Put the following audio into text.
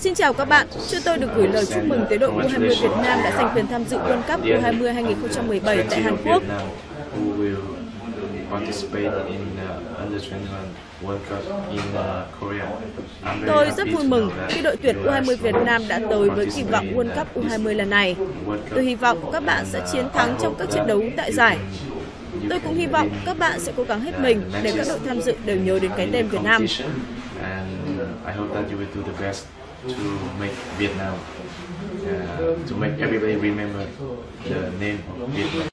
Xin chào các bạn, cho tôi được gửi lời chúc mừng tới đội U20 Việt Nam đã giành quyền tham dự World Cup U20 2017 tại Hàn Quốc. Tôi rất vui mừng khi đội tuyển U20 Việt Nam đã tới với kỳ vọng World Cup U20 lần này. Tôi hy vọng các bạn sẽ chiến thắng trong các trận đấu tại giải. Tôi cũng hy vọng các bạn sẽ cố gắng hết mình để các đội tham dự đều nhớ đến cái tên Việt Nam. To make Vietnam, uh, to make everybody remember the name of Vietnam.